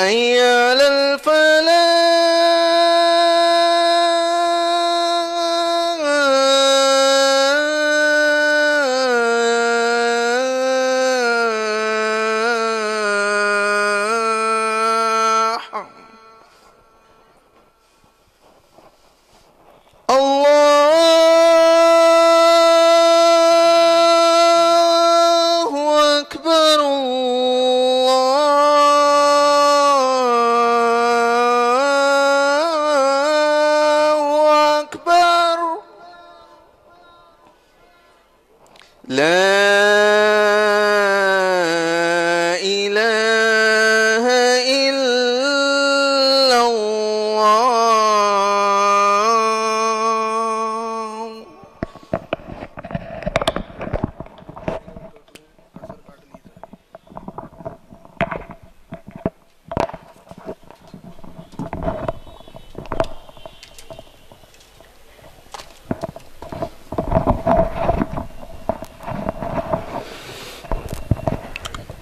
حي على الفلاح.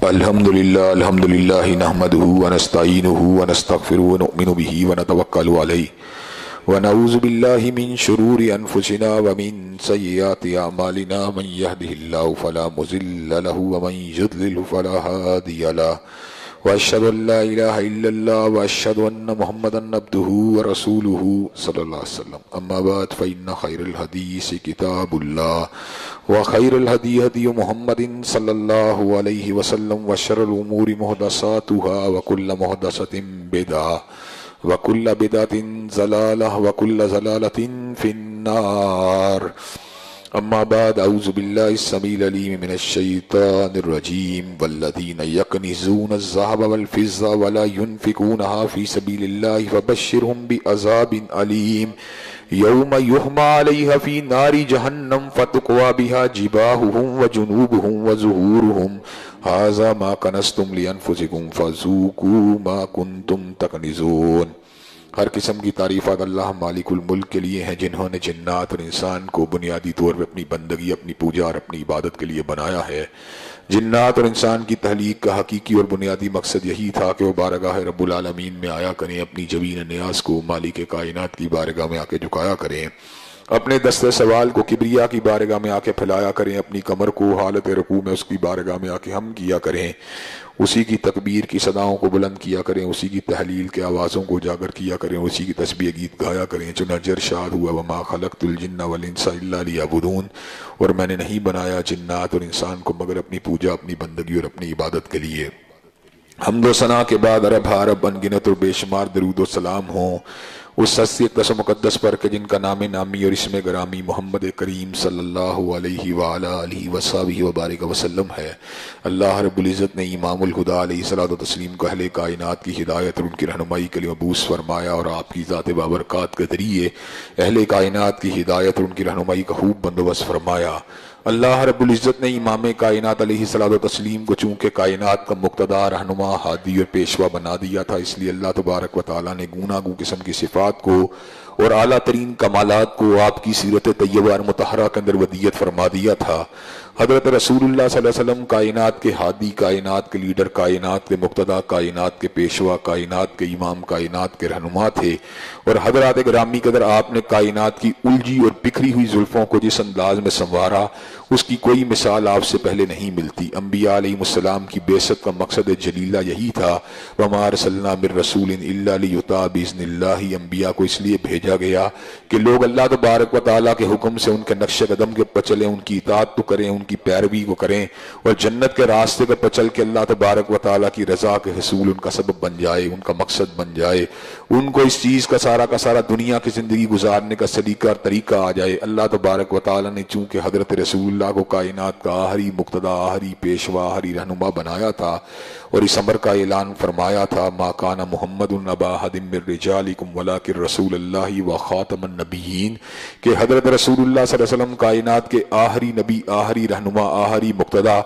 الحمد لله الحمد لله نحمده ونستعينه ونستغفره ونؤمن به ونتوكل عليه. ونعوذ بالله من شرور أنفسنا ومن سيئات أعمالنا. من يهده الله فلا مضل له ومن يضلل فلا هادي له. وأشهد أن لا إله إلا الله وأشهد أن محمدا عبده ورسوله صلى الله عليه وسلم. أما بعد، فإن خير الحديث كتاب الله، وخير الهدي هدي محمد صلى الله عليه وسلم، وشر الأمور محدثاتها وكل محدثة بدعة، وكل بدعة زلالة وكل زلالة في النار. أما بعد، أعوذ بالله السميع العليم من الشيطان الرجيم والذين يكنزون الذهب والفضة ولا ينفقونها في سبيل الله فبشرهم بعذاب أليم. يوم يحمى عليها في نار جهنم فتقوى بها جباههم وجنوبهم وظهورهم. هذا ما كنستم لأنفسكم فذوقوا ما كنتم تكنزون. ہر قسم کی تعریفات اللہ مالک الملک کے لیے ہیں، جنہوں نے جنات اور انسان کو بنیادی طور پر اپنی بندگی، اپنی پوجا اور اپنی عبادت کے لیے بنایا ہے۔ جنات اور انسان کی تحلیق کا حقیقی اور بنیادی مقصد یہی تھا کہ وہ بارگاہ رب العالمین میں آیا کریں، اپنی جبین نیاز کو مالک کائنات کی بارگاہ میں آ کے جھکایا کریں۔ اپنے دست سوال کو کبریا کی بارگاہ میں آ کے پھیلایا کریں، اپنی کمر کو حالت رکوع میں اس کی بارگاہ میں آ کے ہم کیا کریں۔ اسی کی تکبیر کی صداؤں کو بلند کیا کریں، اسی کی تحلیل کے آوازوں کو اجاگر کیا کریں، اسی کی تسبیح گیت گایا کریں۔ چنانچہ ارشاد ہوا، وما خلقت الجن والانس الا لیعبدون اور میں نے نہیں بنایا جنات اور انسان کو مگر اپنی پوجا، اپنی بندگی اور اپنی عبادت کے لیے۔ حمد و ثنا کے بعد عرب حرب ان گنت اور بے شمار درود و سلام ہوں۔ اس ہستی اقدس و مقدس پر کہ جن کا نام نامی اور اسم گرامی محمد کریم صلی اللہ علیہ وآلہ علیہ وصحبہ وبارک وسلم ہے۔ اللہ رب العزت نے امام الہدا علیہ صلاۃ و تسلیم کو اہل کائنات کی ہدایت اور ان کی رہنمائی کے لیے مبوس فرمایا اور آپ کی ذات بابرکات کے ذریعے اہل کائنات کی ہدایت اور ان کی رہنمائی کا خوب بندوبست فرمایا۔ اللہ رب العزت نے امام کائنات علیہ صلاح و تسلیم کو چونکہ کائنات کا مقتدار رہنما ہادی اور پیشوا بنا دیا تھا، اس لیے اللہ تبارک و تعالیٰ نے گونا گو قسم کی صفات کو اور اعلیٰ ترین کمالات کو آپ کی سیرت طیبہ اور متحرہ کے اندر ودیت فرما دیا تھا۔ حضرت رسول اللہ صلی اللہ علیہ وسلم کائنات کے ہادی، کائنات کے لیڈر، کائنات کے مقتدا، کائنات کے پیشوا، کائنات کے امام، کائنات کے رہنما تھے۔ اور حضرات گرامی قدر آپ نے کائنات کی الجھی اور بکھری ہوئی زلفوں کو جس انداز میں سنوارا، اس کی کوئی مثال آپ سے پہلے نہیں ملتی۔ انبیاء علیہ السلام کی بیست کا مقصد جلیلہ یہی تھا۔ وَمَا رسلنا من رسول الا لیطاع باذن اللہ انبیاء کو اس لیے بھیجا گیا کہ لوگ اللہ تبارک و تعالیٰ کے حکم سے ان کے نقش قدم کے پر چلیں ان کی اطاعت تو کریں، ان کی پیروی کو کریں اور جنت کے راستے پر چل کے اللہ تبارک و تعالیٰ کی رضا کے حصول ان کا سبب بن جائے، ان کا مقصد بن جائے۔ ان کو اس چیز کا سارا کا سارا دنیا کی زندگی گزارنے کا سلیقہ اور طریقہ آ جائے۔ اللہ تبارک و تعالیٰ نے چونکہ حضرت رسول اللہ کو کائنات کا آہری مقتدا، آہری پیشوا، آہری رہنما بنایا تھا اور اس امر کا اعلان فرمایا تھا، ما کان محمد النبا حدم رجالکم ولیکن رسول اللہ و خاتم النبیین کہ حضرت رسول اللہ صلی اللہ علیہ وسلم کائنات کے آہری نبی، آہری رہنما، آہری مقتدا،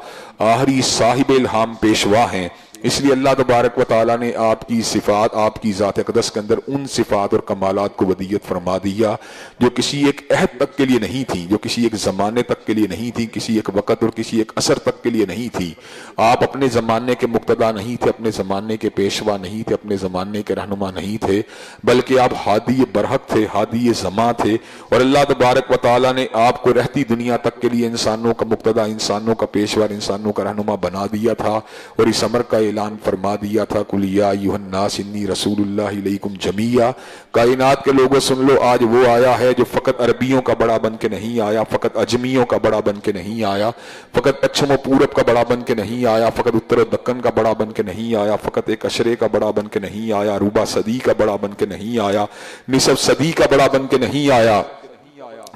آہری صاحب الہام پیشوا ہیں۔ اس لیے اللہ تبارک و تعالیٰ نے آپ کی صفات، آپ کی ذات اقدس کے اندر ان صفات اور کمالات کو ودیت فرما دیا، جو کسی ایک عہد تک کے لیے نہیں تھی، جو کسی ایک زمانے تک کے لیے نہیں تھی، کسی ایک وقت اور کسی ایک اثر تک کے لیے نہیں تھی۔ آپ اپنے زمانے کے مقتدا نہیں تھے، اپنے زمانے کے پیشوا نہیں تھے، اپنے زمانے کے رہنما نہیں تھے، بلکہ آپ ہادی برحق تھے، ہادی زماں تھے۔ اور اللہ تبارک و تعالیٰ نے آپ کو رہتی دنیا تک کے لیے انسانوں کا مقتدا انسانوں کا پیشوا، انسانوں کا رہنما بنا دیا تھا۔ اور اس عمر کا اعلان فرما دیا تھا کل ایوہ الناس انی رسول اللہ علیکم جمیعہ کائنات کے لوگوں سن لو، آج وہ آیا ہے جو فقط عربیوں کا بڑا بن کے نہیں آیا، فقط اجمیوں کا بڑا بن کے نہیں آیا، فقط پچھم و پورب کا بڑا بن کے نہیں آیا، فقط اتر و دکن کا بڑا بن کے نہیں آیا، فقط ایک اشرے کا بڑا بن کے نہیں آیا روبا صدی کا بڑا بن کے نہیں آیا، نصف صدی کا بڑا بن کے نہیں آیا۔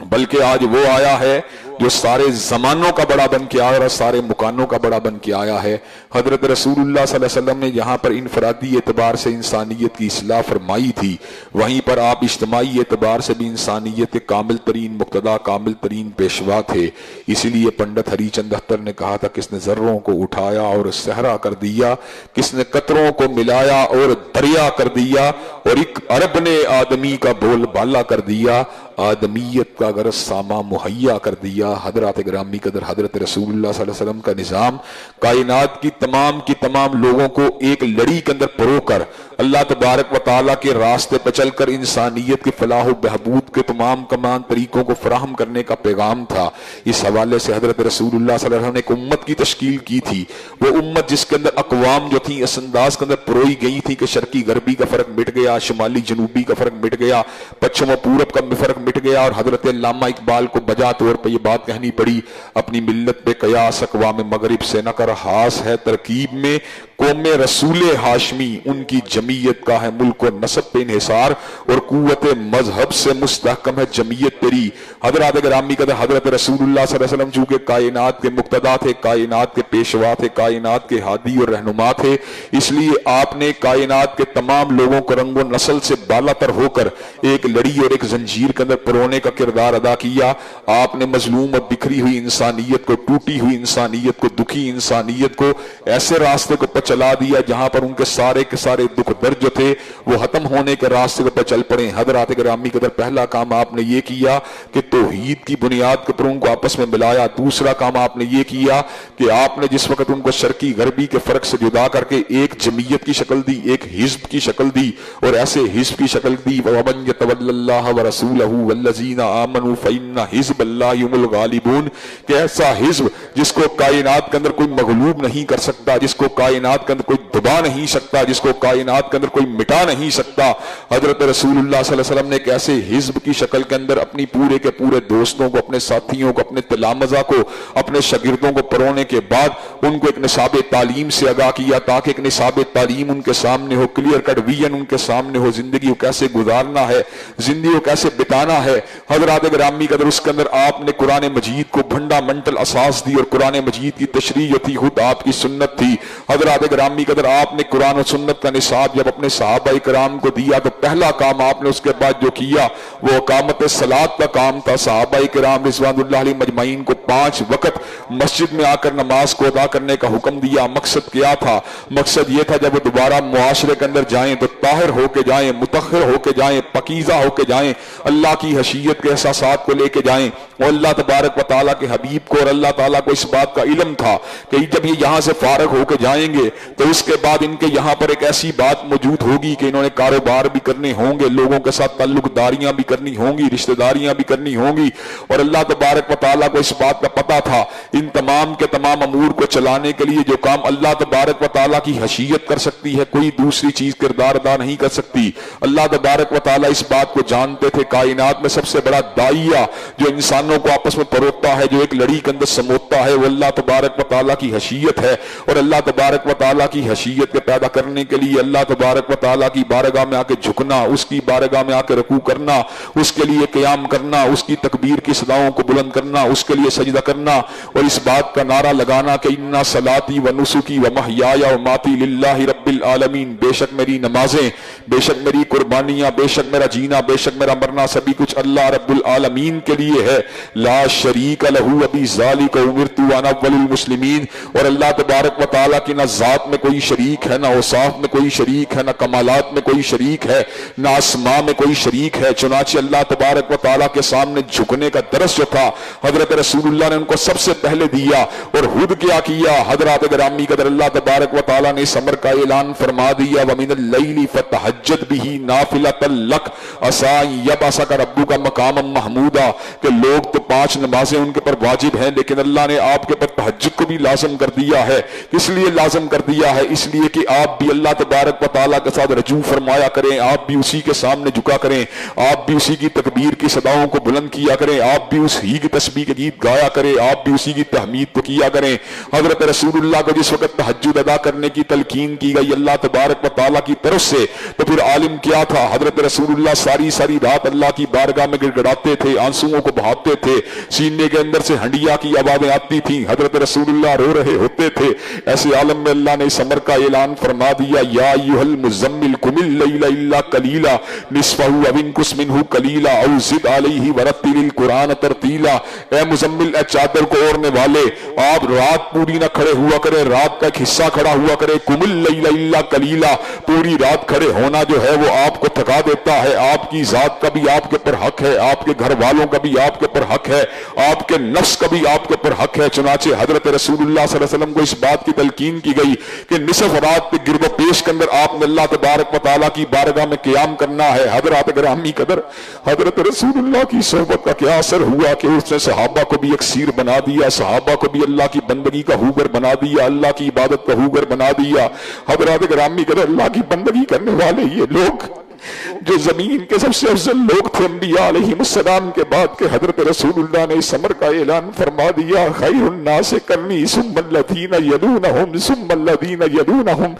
بلکہ آج وہ آیا ہے جو سارے زمانوں کا بڑا بن کے آیا اور سارے مکانوں کا بڑا بن کے آیا ہے۔ حضرت رسول اللہ صلی اللہ علیہ وسلم نے یہاں پر انفرادی اعتبار سے انسانیت کی اصلاح فرمائی تھی۔ وہیں پر آپ اجتماعی اعتبار سے بھی انسانیت کے کامل ترین مقتدا، کامل ترین پیشوا تھے۔ اسی لیے پنڈت ہری چند اختر نے کہا تھا، کس نے ذروں کو اٹھایا اور صحرا کر دیا، کس نے قطروں کو ملایا اور دریا کر دیا، اور ایک عرب نے آدمی کا بول بالا کر دیا۔ آدمیت کا غرض ساما مہیا کر دیا، حضرات گرامی قدر، حضرت رسول اللہ صلی اللہ علیہ وسلم کا نظام، کائنات کی تمام کی تمام لوگوں کو ایک لڑی کے اندر پرو کر، اللہ تبارک و تعالیٰ کے راستے پہ چل کر انسانیت کے فلاح و بہبود کے تمام کمان طریقوں کو فراہم کرنے کا پیغام تھا۔ اس حوالے سے حضرت رسول اللہ صلی اللہ علیہ وسلم نے ایک امت کی تشکیل کی تھی۔ وہ امت جس کے اندر اقوام جو تھی اس انداز کے اندر پروئی گئی تھی کہ شرقی غربی کا فرق مٹ گیا، شمالی جنوبی کا فرق مٹ گیا، پچھم و پورب کا فرق مٹ گیا اور حضرت علامہ اقبال کو بجا طور پہ یہ بات کہنی پڑی، اپنی ملت پہ قیاس اقوام مغرب سے نہ کر ہاس ہے ترکیب میں قوم رسول ہاشمی، ان کی جمعیت کا ہے ملک و نصب پہ انحصار اور قوت مذہب سے مستحکم ہے جمعیت تیری حضرات گرامی کا حضرت رسول اللہ صلی اللہ علیہ وسلم چونکہ کائنات کے مقتدا تھے، کائنات کے پیشوا تھے، کائنات کے ہادی اور رہنما تھے، اس لیے آپ نے کائنات کے تمام لوگوں کو رنگ و نسل سے بالا تر ہو کر ایک لڑی اور ایک زنجیر کے اندر پرونے کا کردار ادا کیا۔ آپ نے مظلوم اور بکھری ہوئی انسانیت کو، ٹوٹی ہوئی انسانیت کو، دکھی انسانیت کو، ایسے راستے کو چلا دیا، جہاں پر ان کے سارے کے سارے دکھ درد جو تھے، وہ ختم ہونے کے راستے پر چل پڑے۔ حضرات گرامی کے در پہلا کام آپ نے یہ کیا کہ توحید کی بنیاد کے پر ان کو آپس میں ملایا۔ دوسرا کام آپ نے یہ کیا کہ آپ نے جس وقت ان کو شرقی غربی کے فرق سے جدا کر کے ایک جمعیت کی شکل دی، ایک حزب کی شکل دی اور ایسے حزب کی شکل دی، وَمَنْ يَتَوَلَّ اللَّهَ وَرَسُولَهُ وَالَّذِينَ آمَنُوا فَإِنَّ حِزْبَ اللَّهِ هُمُ الْغَالِبُونَ۔ کہ ایسا حزب جس کو کائنات کے اندر کوئی مغلوب نہیں کر سکتا، جس کو کائنات کائنات کے اندر کوئی دبا نہیں سکتا، جس کو کائنات کے اندر کوئی مٹا نہیں سکتا۔ حضرت رسول اللہ صلی اللہ علیہ وسلم نے ایک ایسے حزب کی شکل کے اندر اپنی پورے کے پورے دوستوں کو، اپنے ساتھیوں کو، اپنے تلامزہ کو، اپنے شاگردوں کو پرونے کے بعد ان کو ایک نصاب تعلیم سے آگاہ کیا تاکہ ایک نصاب تعلیم ان کے سامنے ہو کلیئر کٹ ویژن ان کے سامنے ہو، زندگی کو کیسے گزارنا ہے، زندگی کو کیسے بتانا ہے۔ حضرات گرامی قدر اس کے اندر آپ نے قرآن مجید کو بھنڈا منٹل اساس دی اور قرآن مجید کی تشریح جو تھی، خود آپ کی سنت تھی۔ حضرات گرامی قدر آپ نے قرآن و سنت کا نصاب جب اپنے صحابہ کرام کو دیا تو پہلا کام آپ نے اس کے بعد جو کیا وہ اقامت سلاد کا کام تھا۔ صحابہ کرام رضوان اللہ علیہ مجمعین کو پانچ وقت مسجد میں آ کر نماز کو ادا کرنے کا حکم دیا۔ مقصد کیا تھا؟ مقصد یہ تھا جب وہ دوبارہ معاشرے کے اندر جائیں تو طاہر ہو کے جائیں متخر ہو کے جائیں، پکیزہ ہو کے جائیں، اللہ کی حشیت کے احساسات کو لے کے جائیں۔ اور اللہ تبارک و تعالیٰ کے حبیب کو اور اللہ تعالیٰ کو اس بات کا علم تھا کہ جب یہ یہاں سے فارغ ہو کے جائیں گے تو اس کے بعد ان کے یہاں پر ایک ایسی بات موجود ہوگی کہ انہوں نے کاروبار بھی کرنے ہوں گے، لوگوں کے ساتھ تعلق داریاں بھی کرنی ہوں گی، رشتہ داریاں بھی کرنی ہوں گی۔ اور اللہ تبارک و تعالیٰ کو اس بات کا پتا تھا، ان تمام کے تمام امور کو چلانے کے لیے جو کام اللہ تبارک و تعالیٰ کی حشیت کر سکتی ہے، کوئی دوسری چیز کردار ادا نہیں کر سکتی۔ اللہ تبارک و تعالیٰ اس بات کو جانتے تھے، کائنات میں سب سے بڑا دائیا جو انسانوں کو آپس میں پروتا ہے، جو ایک لڑی کے اندر سموتا ہے، وہ اللہ تبارک و تعالیٰ کی حشیت ہے۔ اور اللہ تبارک و تعالیٰ کی حشیت کے پیدا کرنے کے لیے اللہ تبارک و تعالیٰ کی بارگاہ میں آ کے جھکنا، اس کی بارگاہ میں آ کے رکوع کرنا، اس کے لیے قیام کرنا، اس کی تکبیر کی صداؤں کو بلند کرنا، اس کے لیے سجدہ کرنا۔ اور اس بات کا نعرہ لگانا کہ انا صلاتی و نسکی و محیایا و ماتی للہ رب العالمین بے شک میری نمازیں، بے شک میری قربانیاں، بے شک میرا جینا، بے شک میرا مرنا، سبھی کچھ اللہ رب العالمین کے لیے لیے ہے. لا شریک لہو ابی ذالک امرت وانا اول المسلمین اور اللہ تبارک و تعالیٰ کی نہ ذات میں کوئی شریک ہے، نہ اوصاف میں کوئی شریک ہے، نہ کمالات میں کوئی شریک ہے، نہ آسماں میں کوئی شریک ہے. چنانچہ اللہ تبارک و تعالیٰ کے سامنے جھکنے کا درس جو تھا، حضرت رسول اللہ نے ان کو سب سے پہلے دیا اور خود کیا کیا، حضرات گرامی قدر اللہ تبارک و تعالیٰ نے اس امر کا اعلان فرما دیا. وَمِنَ اللَّيْلِ فَتَحَجَّدْ بِهِ نَافِلَةً لَكْ عَسَىٰ يَبْعَثَكَ رَبُّكَ مَقَامًا مَحْمُودًا. کہ لوگ تو پانچ نمازیں ان کے پر واجب ہیں، لیکن اللہ نے آپ کے پر تحجد کو بھی لازم کر دیا ہے۔ اس لیے لازم کر دیا ہے؟ اس لیے کہ آپ بھی اللہ تبارک و تعالیٰ کے ساتھ رجوع فرمایا کریں، آپ بھی اسی کے سامنے جھکا کریں، آپ بھی اسی کی تکبیر کی صداؤں کو بلند کیا کریں، آپ بھی اس ہی کی تسبیح کے گیت گایا کریں، آپ بھی اسی کی تحمید کو کیا کریں۔ حضرت رسول اللہ کو جس وقت تحجد ادا کرنے کی تلقین کی گئی اللہ تبارک و تعالیٰ کی طرف سے، تو پھر عالم کیا تھا؟ حضرت رسول اللہ ساری ساری رات اللہ کی بارگاہ میں گڑ گڑاتے تھے، آنسوؤں کو بہاتے تھے سینے کے اندر سے ہنڈیا کی آوازیں آتی تھیں۔ حضرت رسول اللہ رو رہے ہوتے تھے۔ ایسے عالم میں اللہ نے اس امر کا اعلان فرما دیا، یا ایوہ المزمل کم اللیل الا قلیلا نصفہو او انکس منہو قلیلا او زد علیہ ورتل القرآن ترتیلا۔ اے مزمل، اے چادر کو اوڑنے والے، آپ رات پوری نہ کھڑے ہوا کرے رات کا ایک حصہ کھڑا ہوا کرے کم اللیل الا قلیلا، پوری رات کھڑے ہونا جو ہے وہ آپ کو تھکا دیتا ہے۔ آپ کی ذات کا بھی آپ کے پر حق ہے، آپ کے گھر والوں کا بھی آپ کے پر حق حق ہے۔ آپ کے نفس کا بھی آپ کے پر حق ہے، چنانچہ حضرت رسول اللہ صلی اللہ علیہ وسلم کو اس بات کی تلقین کی گئی کہ نصف رات پہ گرد و پیش کے اندر آپ نے اللہ تبارک و تعالیٰ کی بارگاہ میں قیام کرنا ہے۔ حضرات گرامی قدر حضرت رسول اللہ کی صحبت کا کیا اثر ہوا کہ اس نے صحابہ کو بھی ایک سیر بنا دیا، صحابہ کو بھی اللہ کی بندگی کا ہوگر بنا دیا، اللہ کی عبادت کا ہوگر بنا دیا۔ حضرات گرامی قدر اللہ کی بندگی کرنے والے یہ لوگ جو زمین کے سب سے افضل لوگ تھے انبیاء علیہ السلام کے بعد کہ حضرت رسول اللہ نے اس امر کا اعلان فرما دیا، خیر الناس کرنی ثم الذین یلونہم ثم الذین یلونہم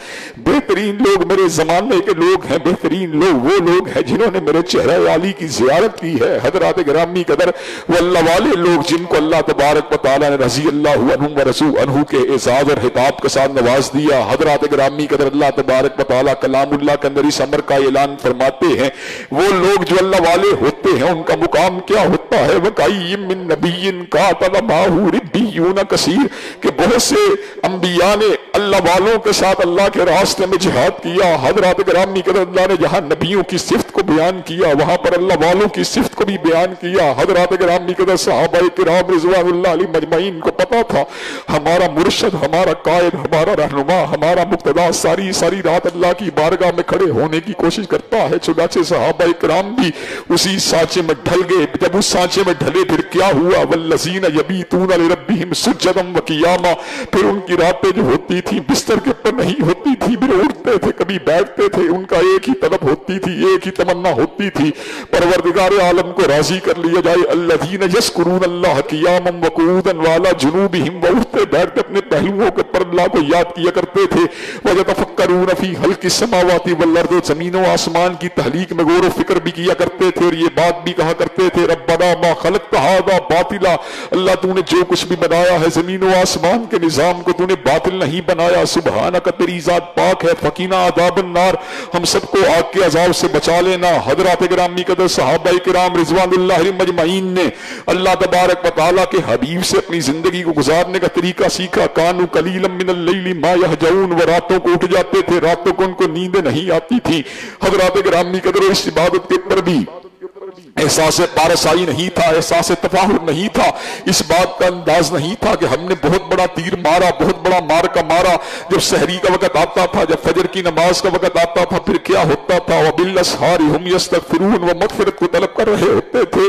بہترین لوگ میرے زمانے کے لوگ ہیں، بہترین لوگ وہ لوگ ہیں جنہوں نے میرے چہرہ علی کی زیارت کی ہے۔ حضرات گرامی قدر وہ اللہ والے لوگ جن کو اللہ تبارک و تعالی نے رضی اللہ عنہم و رسول عنہ کے اعزاز اور حتاب کے ساتھ نواز دیا۔ حضرات گرامی قدر، اللہ تبارک و تعالی کلام اللہ کے اندر اس امر کا اعلان فرما فرماتے ہیں وہ لوگ جو اللہ والے ہوتے ہیں ان کا مقام کیا ہوتا ہے وَقَيِّم مِّن نَبِيٍّ قَاتَلَ مَاهُ رِبِّيُّونَ کثیر، کہ بہت سے انبیاء نے اللہ والوں کے ساتھ اللہ کے راستے میں جہاد کیا، حضرات گرامی قدر اللہ نے جہاں نبیوں کی صفت کو بیان کیا، وہاں پر اللہ والوں کی صفت کو بھی بیان کیا۔ حضرات گرامی قدر صحابہ کرام رضوان اللہ علی مجمعین کو پتا تھا، ہمارا مرشد، ہمارا قائد، ہمارا رہنما، ہمارا مقتدا ساری ساری رات اللہ کی بارگاہ میں کھڑے ہونے کی کوشش کرتا ہے، چنانچہ صحابہ کرام بھی اسی سانچے میں ڈھل گئے۔ جب اس سانچے میں ڈھلے پھر کیا ہوا؟ والذین یبیتون لربہم سجدا وقیاما پھر ان کی راتیں جو ہوتی تھی، بستر کے اوپر نہیں ہوتی تھی، پھر اٹھتے تھے، کبھی بیٹھتے تھے، ان کا ایک ہی طلب ہوتی تھی، ایک ہی تمنا ہوتی تھی۔ پروردگار عالم کو راضی کر لیا جائے۔ الذین یذکرون اللہ قیاما وقعودا وعلی جنوبہم، وہ اٹھتے بیٹھتے اپنے پہلوؤں کے پر اللہ کو یاد کیا کرتے تھے۔ وَيَتَفَكَّرُونَ فِي خَلْقِ زمین و آسمان کی تحلیق میں غور و فکر بھی کیا کرتے تھے اور یہ بات بھی کہا کرتے تھے، ربنا ما خلقت هذا باطلا اللہ تو نے جو کچھ بھی بنایا ہے زمین و آسمان کے نظام کو تو نے باطل نہیں بنایا۔ سبحانک تیری ذات پاک ہے، فقینا عذاب النار۔ ہم سب کو آگ کے عذاب سے بچا لینا۔ حضرات گرامی قدر، صحابہ کرام، رضوان اللہ مجمعین نے اللہ تبارک و تعالیٰ کے حبیب سے اپنی زندگی کو گزارنے کا طریقہ سیکھا۔ کانو قلیلا من اللیل ما یہجعون۔ و راتوں کو اٹھ جاتے تھے، راتوں کو ان کو نیندیں نہیں آتی تھی حضرات گرامی قدر، اس عبادت کے پر بھی احساس پارسائی نہیں تھا، احساس تفاہر نہیں تھا۔ اس بات کا انداز نہیں تھا کہ ہم نے بہت بڑا تیر مارا، بہت بڑا مار کا مارا۔ جب سحری کا وقت آتا تھا، جب فجر کی نماز کا وقت آتا تھا، پھر کیا ہوتا تھا؟ وَبِالْأَسْحَارِ هُمْ يَسْتَغْفِرُونَ وہ مغفرت کو طلب کر رہے ہوتے تھے۔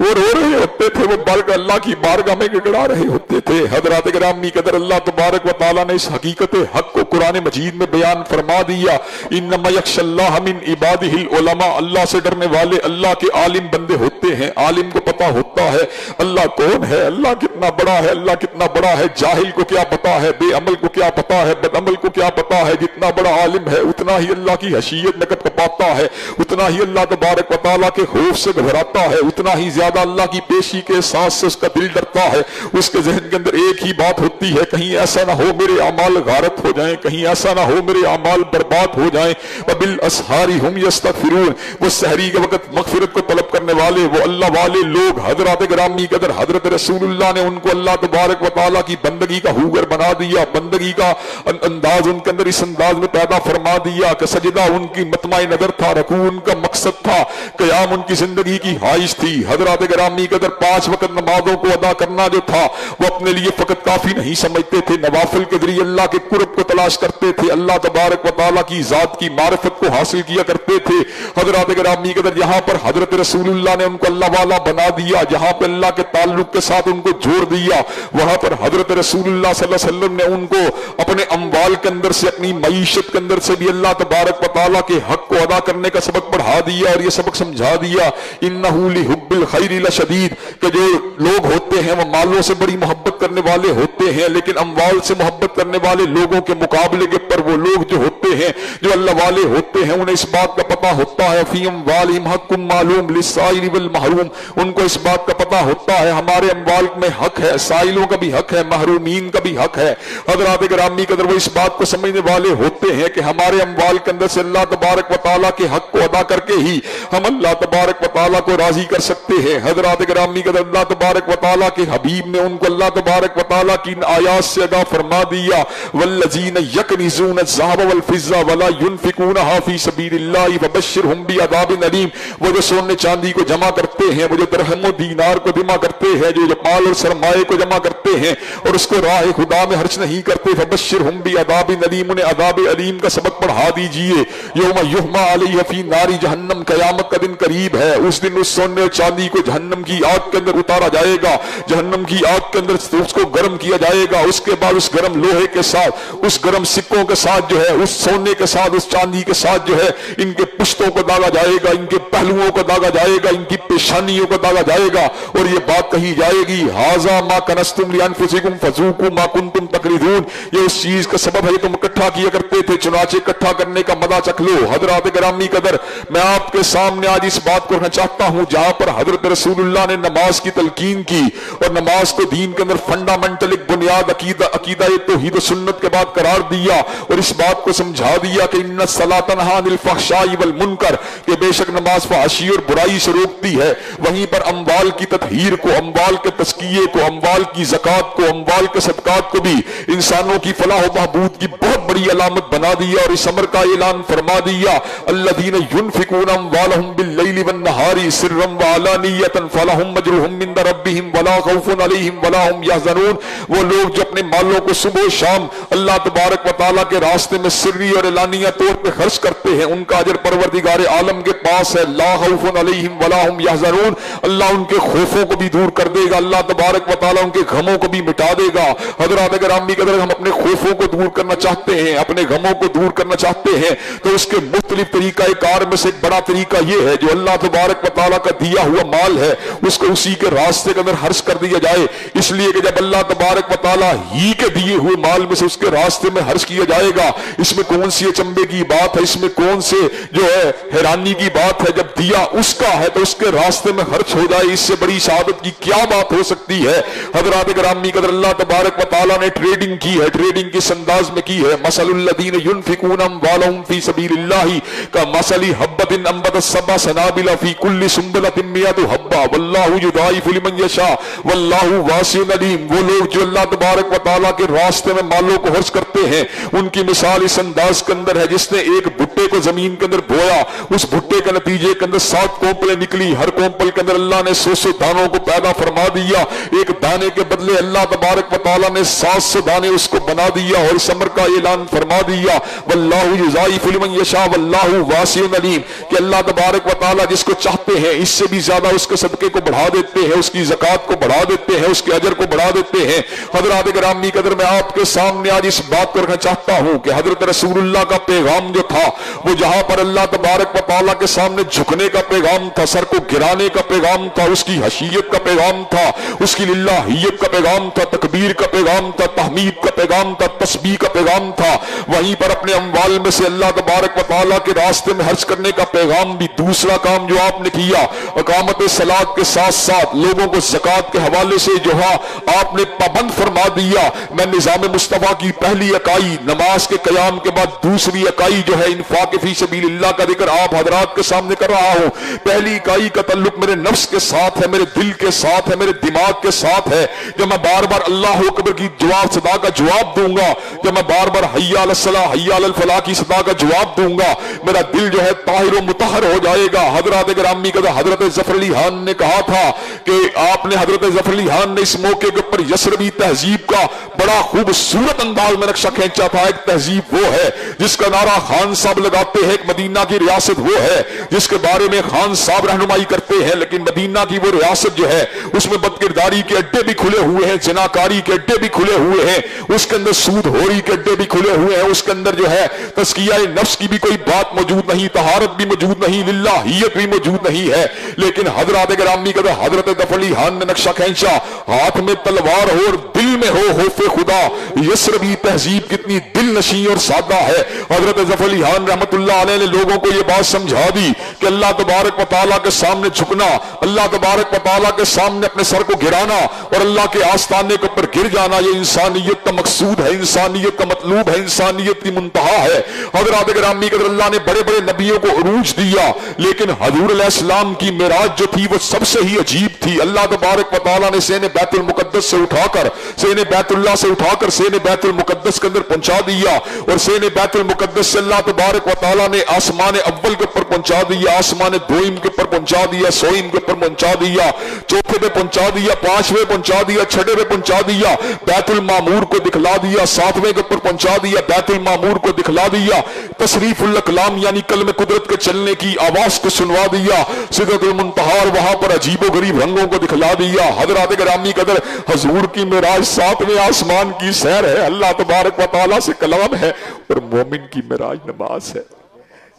وہ رو رہے ہوتے تھے، وہ بارگ اللہ کی بارگاہ میں گڑگڑا رہے ہوتے تھے۔ حضرات گرامی قدر اللہ تبارک و تعالیٰ نے اس حقیقت حق کو قرآن مجید میں بیان فرما دیا۔ انما یکش اللہ من عبادہ العلماء، اللہ سے ڈرنے والے اللہ کے عالم عالم بندے ہوتے ہیں، عالم کو پتا ہوتا ہے، اللہ کون ہے؟ اللہ کتنا بڑا ہے، اللہ کتنا بڑا ہے، جاہل کو کیا پتا ہے، بے عمل کو کیا پتا ہے، بد عمل کو کیا پتا ہے، جتنا بڑا عالم ہے، اتنا ہی اللہ کی حشیت نقد کپاتا ہے، اتنا ہی اللہ تبارک و تعالیٰ کے خوف سے گھبراتا ہے، اتنا ہی زیادہ اللہ کی پیشی کے احساس سے اس کا دل ڈرتا ہے، اس کے ذہن کے اندر ایک ہی بات ہوتی ہے، کہیں ایسا نہ ہو میرے اعمال غارت ہو جائیں، کہیں ایسا نہ ہو میرے اعمال برباد ہو جائیں وبالاسحار هم یستغفرون، وہ سحری کے وقت مغفرت کو طلب کرنے والے، وہ اللہ والے لوگ حضرات گرامی قدر حضرت رسول اللہ نے ان کو اللہ تبارک و تعالیٰ کی بندگی کا ہوگر بنا دیا، بندگی کا انداز ان کے اندر اس انداز میں پیدا فرما دیا کہ سجدہ ان کی متمع نظر تھا، رکوع ان کا مقصد تھا، قیام ان کی زندگی کی حائش تھی۔ حضرات گرامی قدر پانچ وقت نمازوں کو ادا کرنا جو تھا، وہ اپنے لیے فقط کافی نہیں سمجھتے تھے۔ نوافل کے ذریعے اللہ کے قرب کو تلاش کرتے تھے، اللہ تبارک و تعالیٰ کی ذات کی معرفت کو حاصل کیا کرتے تھے۔ حضرات گرامی قدر یہاں پر حضرت رسول اللہ نے ان کو اللہ والا بنا دیا، جہاں پہ اللہ کے تعلق کے ساتھ ان کو جوڑ دیا، وہاں پر حضرت رسول اللہ صلی اللہ علیہ وسلم نے ان کو اپنے اموال کے اندر سے، اپنی معیشت کے اندر سے بھی اللہ تبارک و تعالیٰ کے حق کو ادا کرنے کا سبق پڑھا دیا اور یہ سبق سمجھا دیا۔ انہو لحب الخیر لشدید، کہ جو لوگ ہوتے ہیں وہ مالوں سے بڑی محبت کرنے والے ہوتے ہیں، لیکن اموال سے محبت کرنے والے لوگوں کے مقابلے کے پر وہ لوگ جو ہوتے ہیں، جو اللہ والے ہوتے ہیں، انہیں اس بات کا پتہ ہوتا ہے، فی اموالہم حق معلوم للسائل والمحروم، ان کو اس بات کا پتہ ہوتا ہے، ہمارے اموال میں حق ہے، سائلوں کا بھی حق ہے، محرومین کا بھی حق ہے۔ حضرات گرامی قدر وہ اس بات کو سمجھنے والے ہوتے ہیں کہ ہمارے اموال کے اندر سے اللہ تبارک و تعالیٰ کے حق کو ادا کر کے ہی ہم اللہ تبارک و تعالیٰ کو راضی کر سکتے ہیں۔ حضرات گرامی قدر اللہ تبارک و تعالیٰ کے حبیب نے ان کو اللہ تبارک و تعالیٰ کی ان آیات سے ادا فرما دیا۔ والذین یکنزون الذهب والفضة ولا ينفقونها في سبيل الله فبشرهم بعذاب الیم وہ جو سونے چاندی کو جمع کرتے ہیں، وہ جو درہم و دینار کو جمع کرتے ہیں، جو جو مال اور سرمایے کو جمع کرتے ہیں اور اس کو راہ خدا میں خرچ نہیں کرتے، فبشرهم بعذاب الیم انہیں عذاب علیم کا سبق پڑھا دیجیے۔ یوم یحما علیہ فی ناری جہنم، قیامت کا دن قریب ہے۔ اس دن اس سونے اور چاندی کو جہنم کی آگ کے اندر اتارا جائے گا۔ جہنم کی آگ کے اندر اس کو گرم کیا جائے گا۔ اس کے بعد اس گرم لوہے کے ساتھ، اس گرم سکوں کے ساتھ جو ہے، اس سونے کے ساتھ، اس چاندی کے ساتھ جو ہے، ان کے پشتوں کو داغا جائے گا، ان کے پہلوؤں کو داغا جائے گا، ان کی پیشانیوں کو داغا جائے گا اور یہ بات کہی جائے گی حاضا ما کنستم لانفسکم فذوقوا ما کنتم تقریدون یہ اس چیز کا سبب ہے تم اکٹھا کیا کرتے تھے، چنانچہ اکٹھا کرنے کا مزہ چکھ لو۔ حضرات گرامی قدر، میں آپ کے سامنے آج اس بات کو رکھنا چاہتا ہوں، جہاں پر حضرت رسول اللہ نے نماز کی تلقین کی اور نماز کو دین کے اندر فنڈامنٹل ایک بنیاد عقیدہ عقیدہ توحید و سنت کے بعد قرار دیا اور اس بات کو سمجھا دیا کہ ان الصلاۃ تنہا عن الفحشاء والمنکر کہ بے شک نماز فحشی اور برائی سے روکتی ہے، وہیں پر اموال کی تطہیر کو، اموال کے تزکیے کو، اموال کی زکات کو، اموال کے صدقات کو بھی انسانوں کی فلاح و بہبود کی بہت بڑی علامت بنا دیا اور اس امر کا اعلان فرما دیا۔ الذين ينفقون اموالهم بالليل والنهار سرا وعلانية فلهم اجرهم من ربهم ولا خوف عليهم ولا هم يحزنون وہ لوگ جو اپنے مالوں کو صبح و شام اللہ تبارک و تعالیٰ کے راستے میں سری اور اعلانیہ طور پہ خرچ کرتے ہیں، ان کا اجر پروردگار عالم کے پاس ہے۔ لا خوف علیہم علیہم ولا هم يحزنون اللہ ان کے خوفوں کو بھی دور کر دے گا، اللہ تبارک و تعالیٰ ان کے غموں کو بھی مٹا دے گا۔ حضرات گرامی قدر ہم اپنے خوفوں کو دور کرنا چاہتے ہیں، اپنے غموں کو دور کرنا چاہتے ہیں، تو اس کے مختلف طریقہ کار میں سے ایک بڑا طریقہ یہ ہے، جو اللہ تبارک و تعالیٰ کا دیا ہوا مال ہے، اس کو اسی کے راستے کے اندر خرچ کر دیا جائے۔ اس لیے کہ جب اللہ تبارک و تعالیٰ ہی کے دیے ہوئے مال میں سے اس کے راستے میں خرچ کیا جائے گا، اس میں کون سی چمبے کی بات ہے، اس میں کون سے جو ہے حیرانی کی بات ہے، جب دیا اس کا ہے تو اس کے راستے میں خرچ ہو جائے، اس سے بڑی شہادت کی کیا بات ہو سکتی ہے؟ حضرات گرامی قدر اللہ تبارک و تعالیٰ نے ٹریڈنگ کی ہے ٹریڈنگ کس انداز میں کی ہے؟ مسل الذین ينفقون اموالهم فی سبیل اللہ کا مسلی حبت انبت السبع سنابل فی کل سنبلت میت حبا واللہ یضاعف لمن یشاء، واللہ واسع علیم۔ وہ لوگ جو اللہ تبارک و تعالیٰ کے راستے میں مالوں کو خرچ کرتے ہیں، ان کی مثال اس انداز کے اندر ہے، جس نے ایک بھٹے کو زمین کے اندر بویا، اس بھٹے کے نتیجے کے اندر سات کوپلے نکلی۔ ہر کومپل کے اندر اللہ نے سو سو دانوں کو پیدا فرما دیا۔ ایک دانے کے بدلے اللہ تبارک و تعالیٰ نے سات سو دانے اس کو بنا دیا اور اس عمر کا اعلان فرما دیا۔ واللہ یضاعف لمن یشاء، واللہ واسع علیم۔ کہ اللہ تبارک و تعالیٰ جس کو چاہتے ہیں، اس سے بھی زیادہ اس کے صدقے کو بڑھا دیتے ہیں، اس کی زکات کو بڑھا دیتے ہیں، اس کے اجر کو بڑھا دیتے ہیں۔ حضرات گرامی، قدر میں آپ کے سامنے آج اس بات کو رکھنا چاہتا ہوں کہ حضرت رسول اللہ کا پیغام جو تھا، وہ جہاں پر اللہ تبارک و تعالیٰ کے سامنے جھکنے کا پیغام پیغام تھا، سر کو گرانے کا پیغام تھا، اس کی حشیت کا پیغام تھا، اس کی للہیت کا پیغام تھا، تکبیر کا پیغام تھا، تحمید کا پیغام تھا، تسبیح کا پیغام تھا۔ وہیں پر اپنے اموال میں سے اللہ تبارک و تعالیٰ کے راستے میں حرچ کرنے کا پیغام بھی دوسرا کام جو آپ نے کیا۔ اقامت سلاد کے ساتھ ساتھ لوگوں کو زکوٰۃ کے حوالے سے جو ہے آپ نے پابند فرما دیا۔ میں نظام مصطفیٰ کی پہلی اکائی نماز کے قیام کے بعد دوسری اکائی جو ہے، انفاق فی سبیل اللہ کا ذکر آپ حضرات کے سامنے کر رہا ہوں۔ پہلی اکائی کا تعلق میرے نفس کے ساتھ ہے، میرے دل کے ساتھ ہے، میرے دماغ کے ساتھ ہے۔ جب میں بار بار اللہ اکبر کی جواب صدا کا جواب دوں گا، جب میں بار بار حیا الصلاح حیا الفلاح کی صدا کا جواب دوں گا، میرا دل جو ہے طاہر و متحر ہو جائے گا۔ حضرات گرامی کا حضرت ظفر علی خان نے کہا تھا کہ آپ نے حضرت ظفر علی خان نے اس موقع کے اوپر یسربی تہذیب کا بڑا خوبصورت انداز میں نقشہ کھینچا تھا۔ ایک تہذیب وہ ہے جس کا نعرہ خان صاحب لگاتے ہیں، ایک مدینہ کی ریاست وہ ہے۔ جس کے بارے میں خان صاحب رہنمائی کرتے ہیں، لیکن مدینہ کی وہ ریاست جو ہے، اس میں بدکرداری کے اڈے بھی کھلے ہوئے ہیں، جناکاری کے اڈے بھی کھلے ہوئے ہیں، اس کے اندر سود ہوری کے اڈے بھی کھلے ہوئے ہیں، اس کے اندر جو ہے تسکیہ نفس کی بھی کوئی بات موجود نہیں، طہارت بھی موجود نہیں، للہیت بھی موجود نہیں ہے۔ لیکن حضرات گرامی کا حضرت دفلی خان نے نقشہ کھینچا، ہاتھ میں تلوار ہو اور دل میں ہو خوف خدا یسربی تہذیب کتنی دل نشیں اور سادہ ہے۔ حضرت ظفر علی خان رحمت اللہ علیہ نے لوگوں کو یہ بات سمجھا دی۔ کہ اللہ تبارک و تعالیٰ کے سامنے جھکنا، اللہ تبارک و تعالیٰ کے سامنے اپنے سر کو گرانا اور اللہ کے آستانے کے اوپر گر جانا، یہ انسانیت کا مقصود ہے، انسانیت کا مطلوب ہے، انسانیت کی منتہا ہے۔ حضرات گرامی قدر اللہ نے بڑے بڑے نبیوں کو عروج دیا، لیکن حضور علیہ السلام کی معراج جو تھی وہ سب سے ہی عجیب تھی۔ اللہ تبارک و تعالیٰ نے سین بیت المقدس سے اٹھا کر سین بیت اللہ سے اٹھا کر سین بیت المقدس کے اندر پہنچا دیا اور سین بیت المقدس سے اللہ تبارک و تعالیٰ نے آسمان اول کے اوپر پہنچا دیا، آسمان دوئم کے اوپر پہنچا دیا سوئم کے اوپر پہنچا دیا چوتھے پہ پہنچا دیا، پانچویں پہنچا دیا، چھٹے پہ پہنچا دیا، بیت المامور کو دکھلا دیا، ساتویں کے اوپر پہنچا دیا، بیت المامور کو دکھلا دیا تصریف الکلام یعنی کلم قدرت کے چلنے کی آواز کو سنوا دیا صدرت المنتحار وہاں پر عجیب و غریب رنگوں کو دکھلا دیا، حضرات گرامی قدر، حضور کی معراج، ساتویں آسمان کی سیر ہے، اللہ تبارک و تعالیٰ سے کلام ہے اور مومن کی معراج نماز ہے۔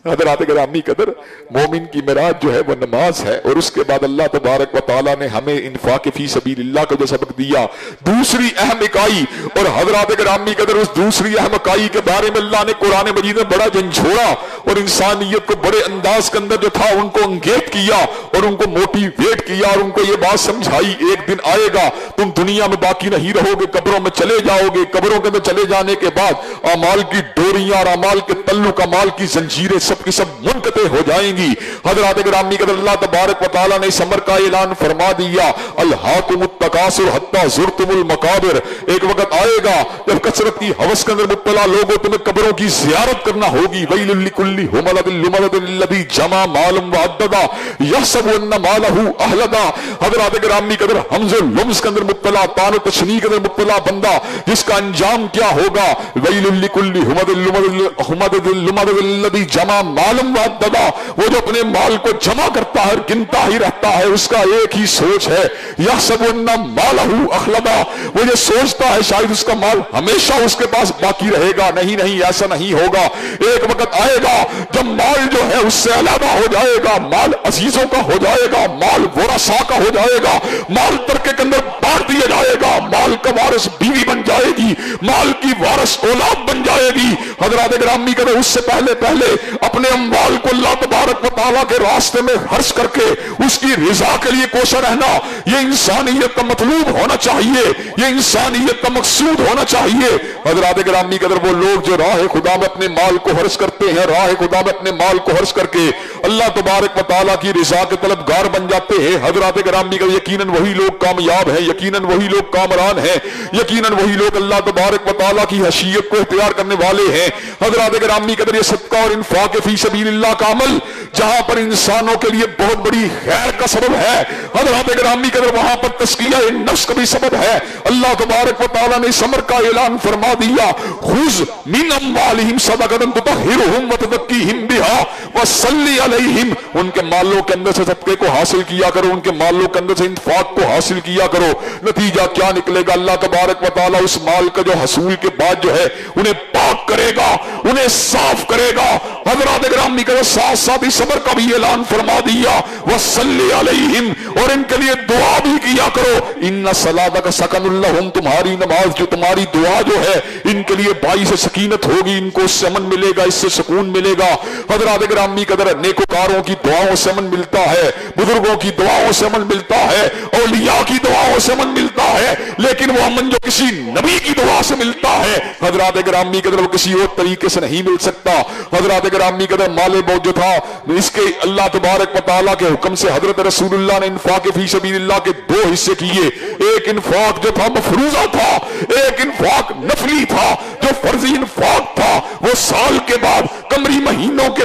حضرات گرامی قدر، مومن کی معراج جو ہے وہ نماز ہے اور اس کے بعد اللہ تبارک و تعالیٰ نے ہمیں انفاق فی سبیل اللہ کا جو سبق دیا، دوسری اہم اکائی اور حضرات گرامی قدر اس دوسری اہم اکائی کے بارے میں اللہ نے قرآن مجید میں بڑا جھنجھوڑا اور انسانیت کو بڑے انداز کے اندر جو تھا ان کو انگیت کیا اور ان کو موٹیویٹ کیا اور ان کو یہ بات سمجھائی، ایک دن آئے گا تم دنیا میں باقی نہیں رہو گے قبروں میں چلے جاؤ گے قبروں کے اندر چلے جانے کے بعد اعمال کی ڈوریاں اور اعمال کے تعلق، اعمال کی زنجیریں سب کی سب منقطع ہو جائیں گی۔ حضرات گرامی قدر اللہ تبارک و تعالیٰ نے اس عمر کا اعلان فرما دیا۔ الحاکم التکاثر حتی زرتم المقابر۔ ایک وقت آئے گا جب کثرت کی حوث کے اندر مبتلا لوگوں تمہیں قبروں کی زیارت کرنا ہوگی۔ ویل لکل ہملد لمدد الذی جمع مالم وعددا یحسب ان مالہ اہلدا۔ حضرات گرامی قدر حمز و لمز کے اندر مبتلا، تان و تشنیع کے اندر مبتلا بندہ، جس کا انجام کیا ہوگا۔ ویل لکل ہمدد لمدد الذی جمع معلوم وعددا وہ جو اپنے مال کو جمع کرتا ہے گنتا ہی رہتا ہے، اس کا ایک ہی سوچ ہے۔ یا سب مالہ اخلدا وہ یہ سوچتا ہے شاید اس کا مال ہمیشہ اس کے پاس باقی رہے گا۔ نہیں نہیں، ایسا نہیں ہوگا۔ ایک وقت آئے گا مال جو ہے اس سے علیحدہ ہو جائے گا، مال عزیزوں کا ہو جائے گا، مال ورثا کا ہو جائے گا، مال ترکے کے اندر بانٹ دیا جائے گا، مال کا وارث بیوی بن جائے گی، مال کی وارث اولاد بن جائے گی۔ حضرات گرامی کرے، اس سے پہلے پہلے اپنے اموال کو اللہ تبارک و تعالیٰ کے راستے میں خرچ کر کے اس کی رضا کے لیے کوشا رہنا، یہ انسانیت کا مطلوب ہونا چاہیے، یہ انسانیت کا مقصود ہونا چاہیے۔ حضرات گرامی قدر وہ لوگ جو راہ خدا میں اپنے مال کو حرص کرتے ہیں، راہ خدا میں اپنے مال کو حرص کر کے اللہ تبارک و تعالیٰ کی رضا کے طلبگار بن جاتے ہیں۔ حضرات گرامی قدر یقیناً وہی لوگ کامیاب ہیں، یقیناً وہی لوگ کامران ہیں، یقیناً وہی لوگ اللہ تبارک و تعالیٰ کی حشیت کو اختیار کرنے والے ہیں۔ حضرات گرامی قدر یہ صدقہ اور انفاق فی سبیل اللہ کا عمل، جہاں پر انسانوں کے لیے بہت بڑی خیر کا سبب ہے۔ حضرات گرامی قدر وہاں پر تسکیہ نفس کا بھی سبب ہے۔ اللہ تبارک و تعالیٰ نے اس امر کا اعلان فرما دیا، خذ من اموالہم صدقۃ تطہرہم وتزکیہم بہا وصلی علیہم ان کے مالوں کے اندر سے صدقے کو حاصل کیا کرو، ان کے مالوں کے اندر سے انفاق کو حاصل کیا کرو۔ نتیجہ کیا نکلے گا؟ اللہ تبارک و تعالیٰ اس مال کا جو حصول کے بعد جو ہے، انہیں پاک کرے گا، انہیں صاف کرے گا۔ حضرات گرامی کا ساتھ ساتھ اس صبر کا بھی اعلان فرما دیا۔ وصلی علیہم اور ان کے لیے دعا بھی کیا کرو۔ ان صلاتہ کا سکن اللہ تمہاری نماز جو، تمہاری دعا جو ہے، ان کے لیے بائی سے سکینت ہوگی، ان کو اس سے امن ملے گا، اس سے سکون ملے گا۔ حضرات گرامی قدر نیکوکاروں کی دعاؤں سے امن ملتا ہے، بزرگوں کی دعاؤں سے امن ملتا ہے، اولیاء کی دعاؤں سے امن ملتا ہے، لیکن وہ امن جو کسی نبی کی دعا سے ملتا ہے، حضرات گرامی قدر وہ کسی اور طریقے سے نہیں مل سکتا۔ حضرات گرامی قدر مال بہت جو تھا، اس کے اللہ تبارک و تعالیٰ کے حکم سے حضرت رسول اللہ نے انفاق فی سبیل اللہ کے دو حصے کیے۔ ایک انفاق جو تھا مفروضہ تھا، ایک انفاق نفلی تھا، جو فرضی انفاق تھا، وہ سال کے بعد کمری مہینوں کے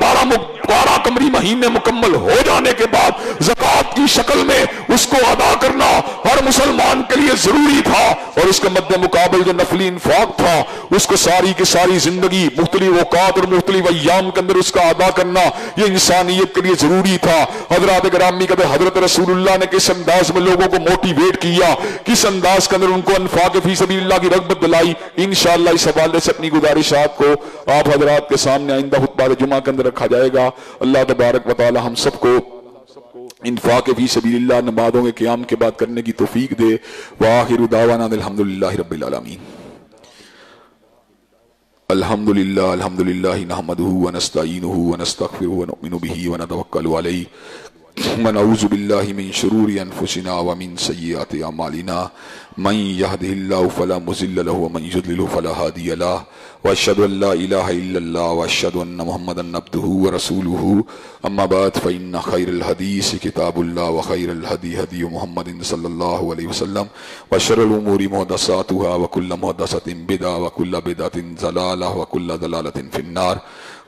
بارہ بارہ کمری مہینے مکمل ہو جانے کے بعد زکوٰۃ کی شکل میں اس کو ادا کرنا ہر مسلمان کے لیے ضروری تھا اور اس کے مد مقابل جو نفلی انفاق تھا، اس کو ساری کی ساری زندگی مختلف اوقات اور مختلف ایام کے اندر اس کا ادا کرنا یہ انسانیت کے لیے ضروری تھا۔ حضرات گرامی کا حضرت رسول اللہ نے کس انداز میں لوگوں کو موٹیویٹ کیا؟ کس انداز کے اندر ان کو انفاق فی سبیل اللہ کی رغبت دلائی؟ انشاءاللہ اس حوالے سے اپنی گزارشات کو آپ حضرات کے سامنے آئندہ خطبہ جمعہ کے اندر رکھا جائے گا۔ اللہ تبارک و تعالی ہم سب کو انفاق فی سبیل اللہ نمازوں کے قیام کے بعد کرنے کی توفیق دے۔ وآخر دعوانا الحمدللہ رب العالمین۔ الحمد للہ الحمد للہ نحمده ونستعینه ونستغفره ونؤمن به ونتوکل علیہ۔ ونعوذ باللہ من شرور انفسنا ومن سیئات اعمالنا، من يهده الله فلا مضل له ومن يضلل فلا هادي له واشهد ان لا اله الا الله واشهد ان محمدا عبده ورسوله. اما بعد فان خير الحديث كتاب الله وخير الهدي هدي محمد صلى الله عليه وسلم وشر الامور محدثاتها وكل محدثه بدعه وكل بدعه ضلاله وكل ضلاله في النار.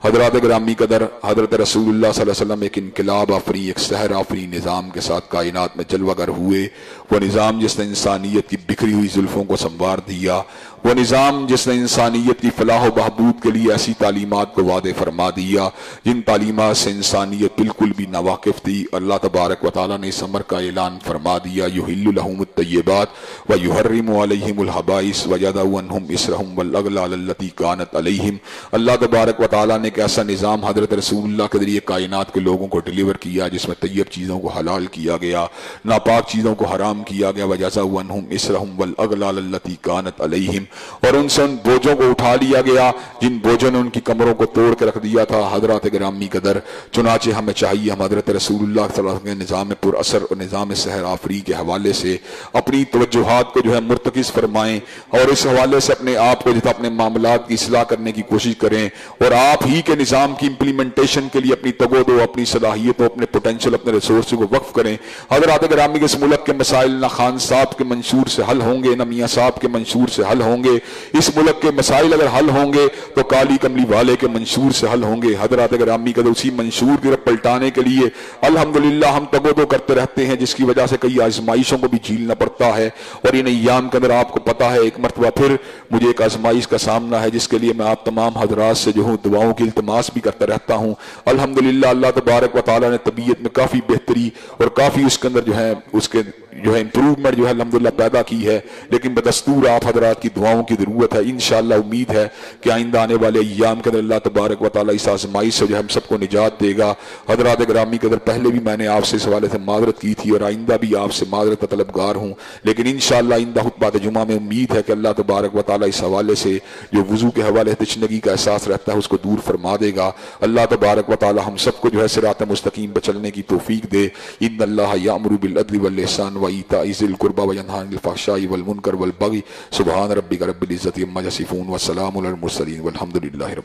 حضرات گرامی قدر حضرت رسول اللہ صلی اللہ علیہ وسلم ایک انقلاب آفری، ایک سحر آفری نظام کے ساتھ کائنات میں جلوہ گر ہوئے، وہ نظام جس نے انسانیت کی بکھری ہوئی ظلفوں کو سنوار دیا وہ نظام جس نے انسانیت کی فلاح و بہبود کے لیے ایسی تعلیمات کو وعدے فرما دیا، جن تعلیمات سے انسانیت بالکل بھی ناواقف تھی، اللہ تبارک و تعالیٰ نے اس عمر کا اعلان فرما دیا یحل لہم الطیبات و یحرم علیہم الحبائس و یدعو عنہم اسرہم والاغلال اللتی کانت علیہم۔ اللہ تبارک و تعالیٰ نے ایک ایسا نظام حضرت رسول اللہ کے ذریعے کائنات کے لوگوں کو ڈیلیور کیا، جس میں طیب چیزوں کو حلال کیا گیا، ناپاک چیزوں کو حرام کیا گیا وجزاو عنہم اسرہم والاغلال اللتی کانت علیہم۔ اور ان سے ان بوجھوں کو اٹھا لیا گیا، جن بوجھوں نے ان کی کمروں کو توڑ کے رکھ دیا تھا۔ حضرات گرامی قدر، چنانچہ ہمیں چاہیے ہم حضرت رسول اللہ صلی اللہ علیہ وسلم کے نظام پر اثر اور نظام سحر آفری کے حوالے سے اپنی توجہات کو جو ہے مرتکز فرمائیں اور اس حوالے سے اپنے آپ کو جتنا اپنے معاملات کی اصلاح کرنے کی کوشش کریں اور آپ ہی کے نظام کی امپلیمنٹیشن کے لیے اپنی تگود و اپنی صلاحیتوں اپنے پوٹینشل اپنے ریسورس کو وقف کریں۔ حضرات گرامی کے اس ملک کے مسائل نہ خان صاحب کے منشور سے حل ہوں گے، نہ میاں صاحب کے منشور سے حل ہوں گے۔ گے، اس ملک کے مسائل اگر حل ہوں گے تو کالی کملی والے کے منشور سے حل ہوں گے۔ حضرات گرامی کا اسی منشور کی طرف پلٹانے کے لیے الحمدللہ ہم تگودو کرتے رہتے ہیں، جس کی وجہ سے کئی آزمائشوں کو بھی جھیلنا پڑتا ہے اور ان ایام کے اندر آپ کو پتا ہے، ایک مرتبہ پھر مجھے ایک آزمائش کا سامنا ہے، جس کے لیے میں آپ تمام حضرات سے جو ہوں دعاؤں کی التماس بھی کرتا رہتا ہوں۔ الحمدللہ اللہ تبارک و تعالیٰ نے طبیعت میں کافی بہتری اور کافی اس کے اندر جو ہے، اس کے جو ہے امپروومنٹ جو ہے الحمدللہ پیدا کی ہے، لیکن بدستور آپ حضرات کی دعاؤں دعاؤں کی ضرورت ہے۔ انشاءاللہ امید ہے کہ آئندہ آنے والے ایام کے اندر اللہ تبارک و تعالیٰ اس آزمائش سے جو ہم سب کو نجات دے گا۔ حضرات گرامی کے اندر پہلے بھی میں نے آپ سے اس حوالے سے معذرت کی تھی اور آئندہ بھی آپ سے معذرت کا طلبگار ہوں۔ لیکن انشاءاللہ آئندہ خطبات جمعہ میں امید ہے کہ اللہ تبارک و تعالیٰ اس حوالے سے جو وضو کے حوالے سے تشنگی کا احساس رہتا ہے اس کو دور فرما دے گا۔ اللہ تبارک و تعالیٰ ہم سب کو جو ہے صراط مستقیم پر چلنے کی توفیق دے۔ ان اللہ یامر بالعدل والاحسان و ایتاء ذی القربى وینہا عن الفحشاء والمنکر والبغی۔ سبحان رب ربك رب العزة عما يصفون والسلام على المرسلين والحمد لله رب